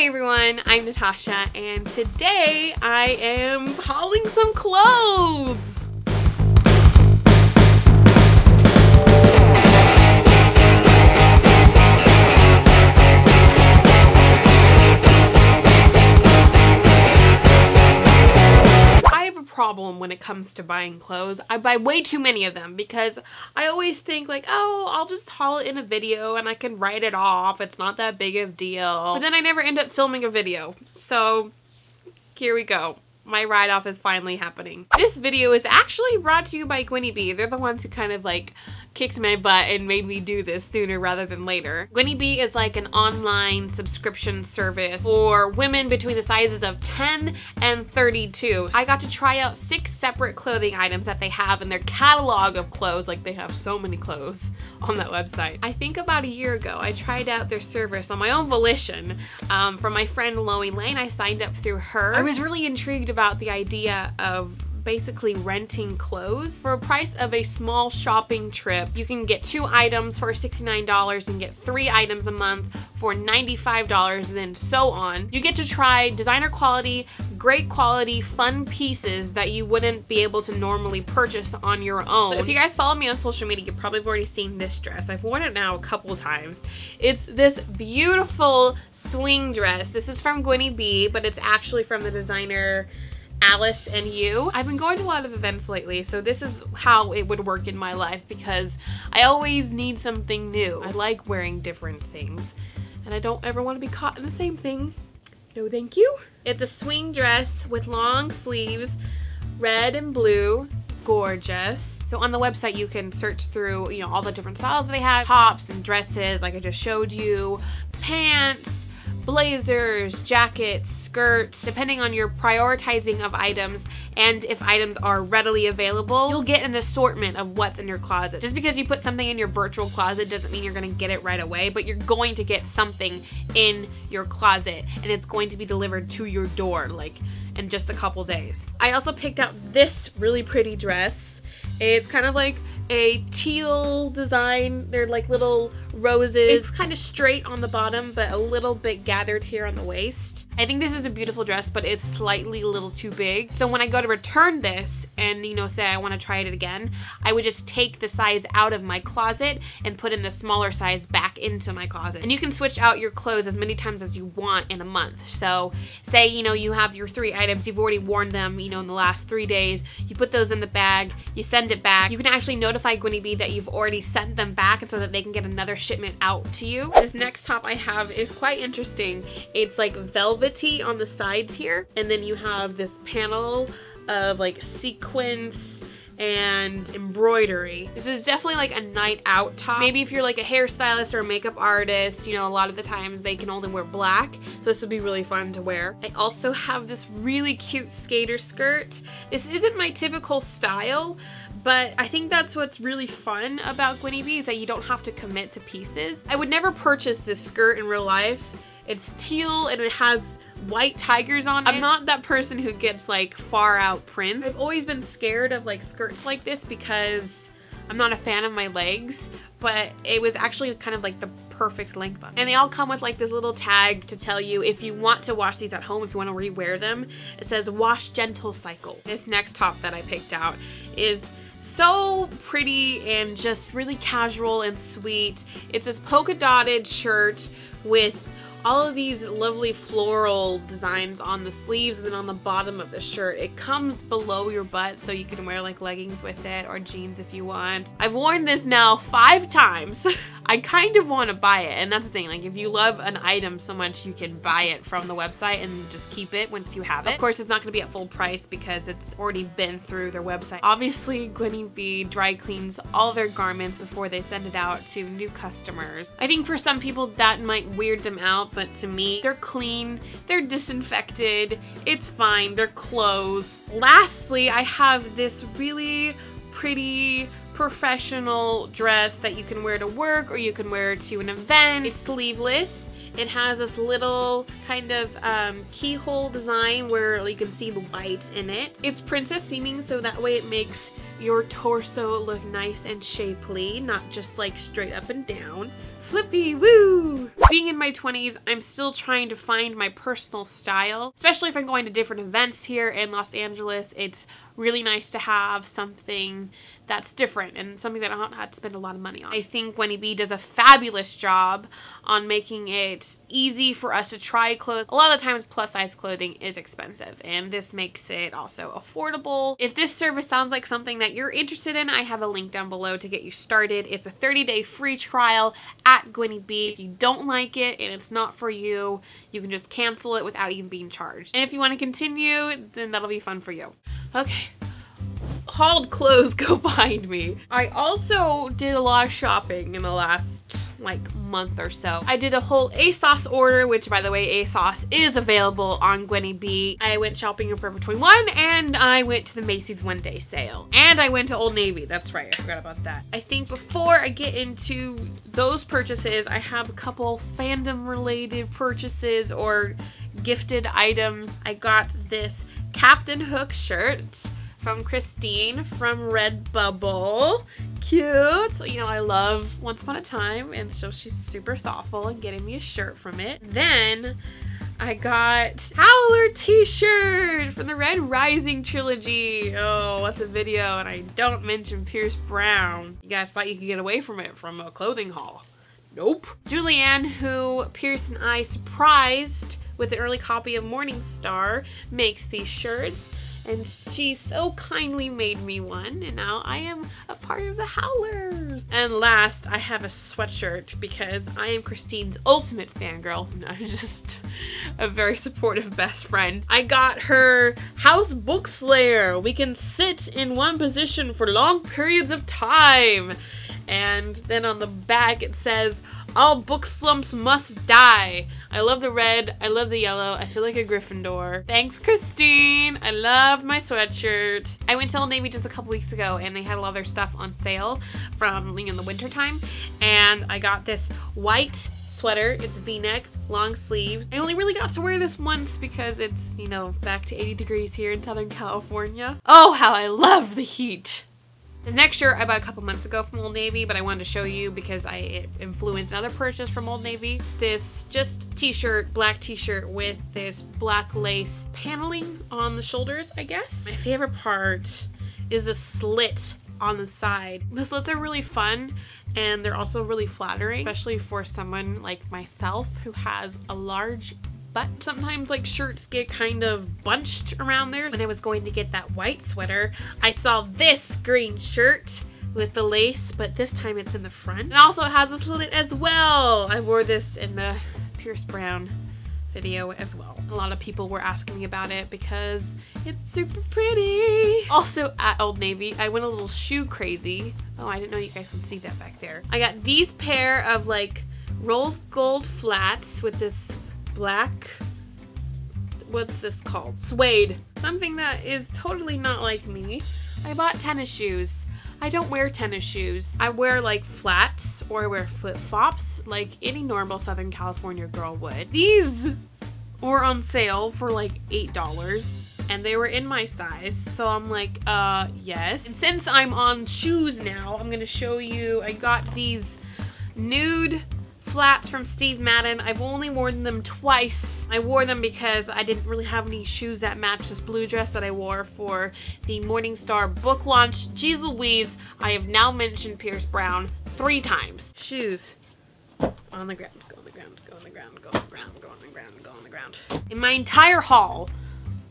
Hi everyone, I'm Natasha and today I am hauling some clothes. Problem when it comes to buying clothes. I buy way too many of them because I always think like, oh, I'll just haul it in a video and I can write it off. It's not that big of a deal. But then I never end up filming a video. So here we go. My write-off is finally happening. This video is actually brought to you by Gwynnie Bee. They're the ones who kind of like kicked my butt and made me do this sooner rather than later. Gwynnie Bee is like an online subscription service for women between the sizes of 10 and 32. I got to try out six separate clothing items that they have in their catalog of clothes. Like they have so many clothes on that website. I think about a year ago, I tried out their service on my own volition um, from my friend Loey Lane. I signed up through her. I was really intrigued about the idea of basically renting clothes. For a price of a small shopping trip, you can get two items for $69 and get three items a month for $95 and then so on. You get to try designer quality, great quality, fun pieces that you wouldn't be able to normally purchase on your own. If you guys follow me on social media, you probably have already seen this dress. I've worn it now a couple times. It's this beautiful swing dress. This is from Gwynnie Bee, but it's actually from the designer Alice and you. I've been going to a lot of events lately, so this is how it would work in my life because I always need something new. I like wearing different things, and I don't ever want to be caught in the same thing. No thank you. It's a swing dress with long sleeves, red and blue, gorgeous. So on the website you can search through, you know, all the different styles they have, tops and dresses like I just showed you, pants, blazers, jackets, skirts, depending on your prioritizing of items and if items are readily available, you'll get an assortment of what's in your closet. Just because you put something in your virtual closet doesn't mean you're gonna get it right away, but you're going to get something in your closet and it's going to be delivered to your door like in just a couple days. I also picked out this really pretty dress. It's kind of like a teal design. They're like little roses. It's kind of straight on the bottom, but a little bit gathered here on the waist. I think this is a beautiful dress, but it's slightly a little too big. So when I go to return this and, you know, say I want to try it again, I would just take the size out of my closet and put in the smaller size back into my closet. And you can switch out your clothes as many times as you want in a month. So say, you know, you have your three items, you've already worn them, you know, in the last three days, you put those in the bag, you send it back. You can actually notify Gwynnie Bee that you've already sent them back and so that they can get another shipment out to you. This next top I have is quite interesting. It's like velvety on the sides here, and then you have this panel of like sequins and embroidery. This is definitely like a night out top. Maybe if you're like a hairstylist or a makeup artist, you know, a lot of the times they can only wear black, so this would be really fun to wear. I also have this really cute skater skirt. This isn't my typical style, but I think that's what's really fun about Gwynnie Bee is that you don't have to commit to pieces. I would never purchase this skirt in real life. It's teal and it has white tigers on it. I'm not that person who gets like far out prints. I've always been scared of like skirts like this because I'm not a fan of my legs, but it was actually kind of like the perfect length on. And they all come with like this little tag to tell you if you want to wash these at home, if you want to rewear them, it says wash gentle cycle. This next top that I picked out is so pretty and just really casual and sweet. It's this polka dotted shirt with all of these lovely floral designs on the sleeves and then on the bottom of the shirt. It comes below your butt so you can wear like leggings with it or jeans if you want. I've worn this now five times. I kind of want to buy it and that's the thing like if you love an item so much you can buy it from the website and just keep it once you have it. Of course it's not going to be at full price because it's already been through their website. Obviously Gwynnie Bee dry cleans all their garments before they send it out to new customers. I think for some people that might weird them out but to me they're clean, they're disinfected, it's fine, they're clothes. Lastly I have this really pretty professional dress that you can wear to work or you can wear to an event. It's sleeveless. It has this little kind of um, keyhole design where you can see the white in it. It's princess seaming so that way it makes your torso look nice and shapely, not just like straight up and down. Flippy, woo! Being in my 20s, I'm still trying to find my personal style, especially if I'm going to different events here in Los Angeles. It's really nice to have something that's different and something that I don't have to spend a lot of money on. I think Gwynnie Bee does a fabulous job on making it easy for us to try clothes. A lot of the times plus size clothing is expensive and this makes it also affordable. If this service sounds like something that you're interested in, I have a link down below to get you started. It's a 30 day free trial at Gwynnie Bee. If you don't like it and it's not for you, you can just cancel it without even being charged. And if you want to continue, then that'll be fun for you. Okay, hauled clothes go behind me. I also did a lot of shopping in the last like month or so. I did a whole ASOS order, which by the way, ASOS is available on Gwynnie Bee. I went shopping in Forever 21 and I went to the Macy's one day sale. And I went to Old Navy. That's right, I forgot about that. I think before I get into those purchases, I have a couple fandom related purchases or gifted items. I got this Captain Hook shirt from Christine from Redbubble. Cute. So, you know, I love Once Upon a Time, and so she's super thoughtful in getting me a shirt from it. Then I got Howler t-shirt from the Red Rising trilogy. Oh, what's a video? And I don't mention Pierce Brown. You guys thought you could get away from it from a clothing haul. Nope. Julianne, who Pierce and I surprised with an early copy of Morningstar, makes these shirts and she so kindly made me one and now I am a part of the Howlers. And last, I have a sweatshirt because I am Christine's ultimate fangirl. I'm just a very supportive best friend. I got her House Book Slayer. We can sit in one position for long periods of time. And then on the back it says, all book slumps must die. I love the red. I love the yellow. I feel like a Gryffindor. Thanks, Christine. I love my sweatshirt. I went to Old Navy just a couple weeks ago and they had a lot of their stuff on sale from you know, in the winter time. And I got this white sweater. It's v-neck, long sleeves. I only really got to wear this once because it's, you know, back to 80 degrees here in Southern California. Oh, how I love the heat. This next shirt I bought a couple months ago from Old Navy, but I wanted to show you because I it influenced another purchase from Old Navy. It's this just t-shirt, black t-shirt with this black lace paneling on the shoulders, I guess. My favorite part is the slit on the side. The slits are really fun and they're also really flattering, especially for someone like myself who has a large but sometimes like shirts get kind of bunched around there. When I was going to get that white sweater, I saw this green shirt with the lace, but this time it's in the front. And also it has a slit as well. I wore this in the Pierce Brown video as well. A lot of people were asking me about it because it's super pretty. Also at Old Navy, I went a little shoe crazy. Oh, I didn't know you guys would see that back there. I got these pair of like rose gold flats with this black what's this called? Suede. Something that is totally not like me. I bought tennis shoes. I don't wear tennis shoes. I wear like flats or I wear flip-flops like any normal Southern California girl would. These were on sale for like $8 and they were in my size. So I'm like, uh, yes. And since I'm on shoes now, I'm gonna show you, I got these nude flats from Steve Madden. I've only worn them twice. I wore them because I didn't really have any shoes that matched this blue dress that I wore for the Morningstar book launch. Jeez Louise, I have now mentioned Pierce Brown three times. Shoes on the ground, go on the ground, go on the ground, go on the ground, go on the ground, go on the ground. In my entire haul,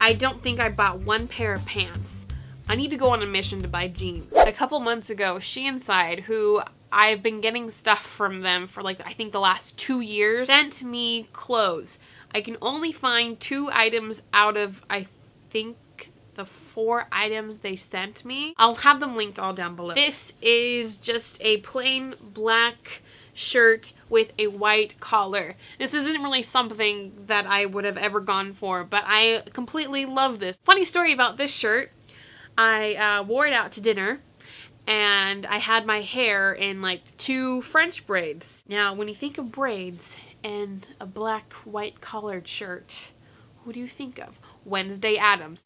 I don't think I bought one pair of pants. I need to go on a mission to buy jeans. A couple months ago, SheInside, who I've been getting stuff from them for like I think the last two years, sent me clothes. I can only find two items out of I think the four items they sent me. I'll have them linked all down below. This is just a plain black shirt with a white collar. This isn't really something that I would have ever gone for, but I completely love this. Funny story about this shirt I uh, wore it out to dinner and I had my hair in like two French braids. Now, when you think of braids and a black white collared shirt, who do you think of? Wednesday Addams.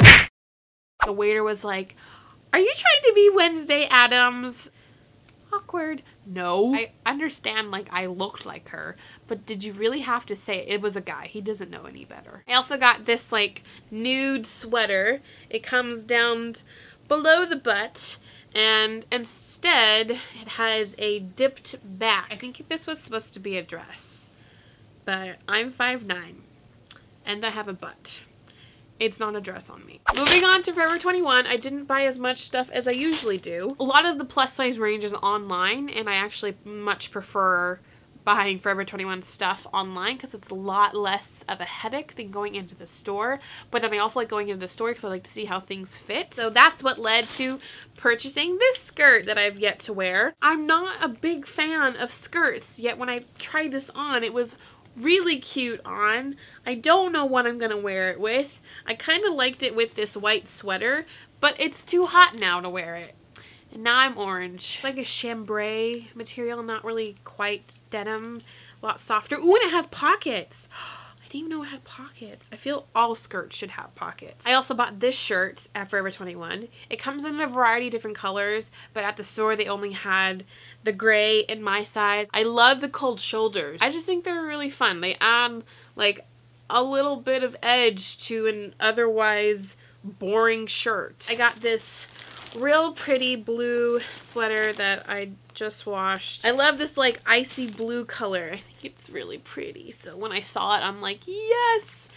The waiter was like, are you trying to be Wednesday Addams? awkward. No. I understand like I looked like her, but did you really have to say it? it was a guy? He doesn't know any better. I also got this like nude sweater. It comes down below the butt and instead it has a dipped back. I think this was supposed to be a dress, but I'm 5'9", and I have a butt. It's not a dress on me. Moving on to Forever 21, I didn't buy as much stuff as I usually do. A lot of the plus size range is online, and I actually much prefer buying Forever 21 stuff online because it's a lot less of a headache than going into the store. But then I also like going into the store because I like to see how things fit. So that's what led to purchasing this skirt that I've yet to wear. I'm not a big fan of skirts, yet when I tried this on, it was really cute on. I don't know what I'm going to wear it with. I kind of liked it with this white sweater, but it's too hot now to wear it. And now I'm orange. It's like a chambray material, not really quite denim. A lot softer. Ooh, and it has pockets. I didn't even know it had pockets. I feel all skirts should have pockets. I also bought this shirt at Forever 21. It comes in a variety of different colors, but at the store they only had the gray in my size. I love the cold shoulders. I just think they're really fun. They add like a little bit of edge to an otherwise boring shirt. I got this real pretty blue sweater that I just washed. I love this like icy blue color. I think it's really pretty. So when I saw it, I'm like, yes!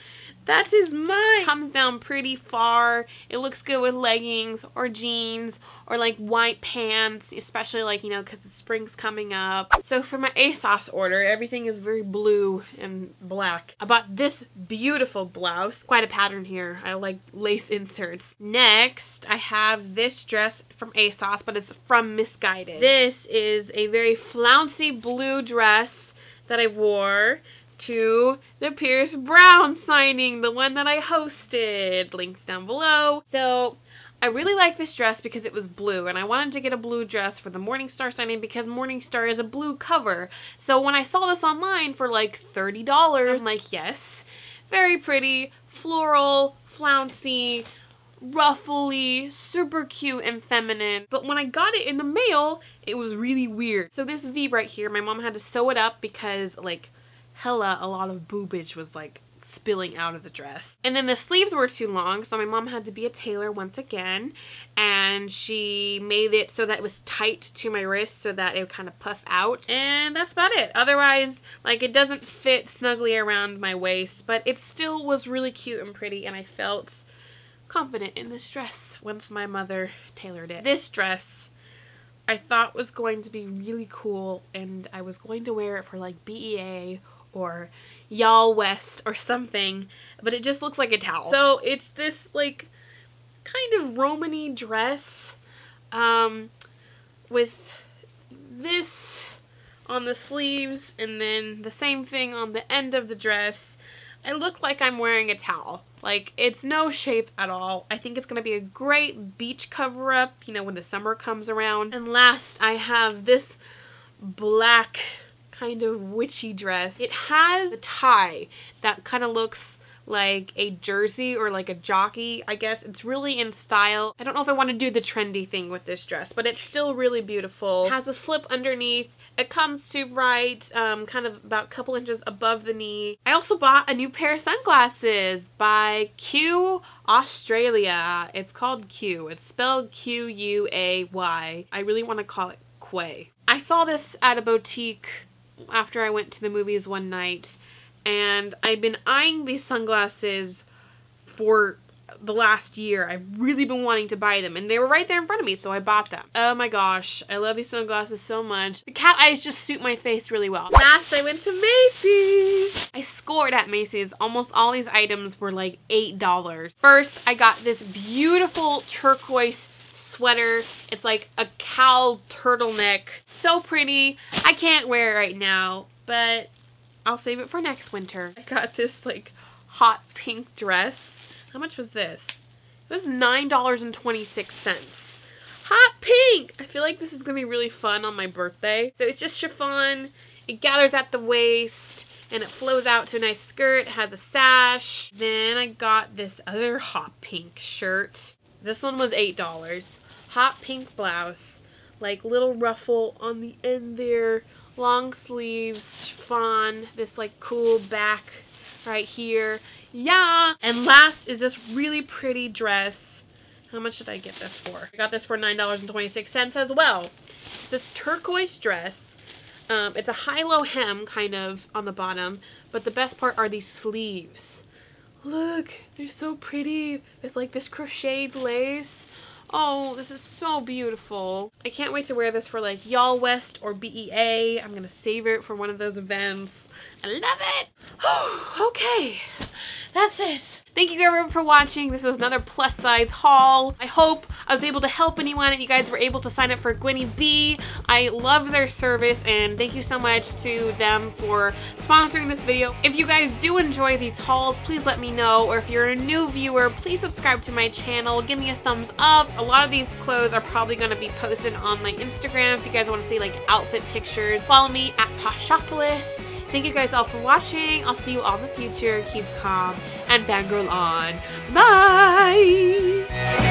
That is mine. Comes down pretty far. It looks good with leggings or jeans or like white pants, especially like, you know, because the spring's coming up. So for my ASOS order, everything is very blue and black. I bought this beautiful blouse. Quite a pattern here. I like lace inserts. Next, I have this dress from ASOS, but it's from Missguided. This is a very flouncy blue dress that I wore to the Pierce Brown signing, the one that I hosted. Links down below. So I really like this dress because it was blue and I wanted to get a blue dress for the Morningstar signing because Morningstar is a blue cover. So when I saw this online for like $30, I'm like, yes, very pretty, floral, flouncy, ruffly, super cute and feminine. But when I got it in the mail, it was really weird. So this V right here, my mom had to sew it up because like hella a lot of boobage was like spilling out of the dress. And then the sleeves were too long, so my mom had to be a tailor once again, and she made it so that it was tight to my wrist so that it would kind of puff out. And that's about it. Otherwise, like it doesn't fit snugly around my waist, but it still was really cute and pretty, and I felt confident in this dress once my mother tailored it. This dress I thought was going to be really cool and I was going to wear it for like BEA or Y'all West or something, but it just looks like a towel. So it's this like kind of Romany dress um, with this on the sleeves and then the same thing on the end of the dress. I look like I'm wearing a towel. Like, it's no shape at all. I think it's going to be a great beach cover-up, you know, when the summer comes around. And last, I have this black kind of witchy dress. It has a tie that kind of looks like a jersey or like a jockey, I guess. It's really in style. I don't know if I want to do the trendy thing with this dress, but it's still really beautiful. It has a slip underneath. It comes to right um, kind of about a couple inches above the knee. I also bought a new pair of sunglasses by Quay Australia. It's called Q. It's spelled Q-U-A-Y. I really want to call it Quay. I saw this at a boutique after I went to the movies one night and I've been eyeing these sunglasses for the last year. I've really been wanting to buy them and they were right there in front of me so I bought them. Oh my gosh, I love these sunglasses so much. The cat eyes just suit my face really well. Last I went to Macy's. I scored at Macy's. Almost all these items were like $8. First, I got this beautiful turquoise sweater. It's like a cowl turtleneck. So pretty. I can't wear it right now, but I'll save it for next winter. I got this like hot pink dress. How much was this? It was $9.26. Hot pink! I feel like this is going to be really fun on my birthday. So it's just chiffon. It gathers at the waist and it flows out to a nice skirt. Has a sash. Then I got this other hot pink shirt. This one was $8. Hot pink blouse. like little ruffle on the end there. Long sleeves, chiffon, this like cool back right here. Yeah! And last is this really pretty dress. How much did I get this for? I got this for $9.26 as well. It's this turquoise dress. Um, it's a high-low hem kind of on the bottom, but the best part are these sleeves. Look, they're so pretty with like this crocheted lace. Oh, this is so beautiful. I can't wait to wear this for like Y'all West or BEA. I'm gonna save it for one of those events. I love it. Okay, that's it. Thank you everyone for watching. This was another plus size haul. I hope I was able to help anyone and you guys were able to sign up for Gwynnie Bee. I love their service and thank you so much to them for sponsoring this video. If you guys do enjoy these hauls, please let me know. Or if you're a new viewer, please subscribe to my channel. Give me a thumbs up. A lot of these clothes are probably going to be posted on my Instagram if you guys want to see like outfit pictures. Follow me at Tashapolis. Thank you guys all for watching. I'll see you all in the future. Keep calm and fangirl on. Bye!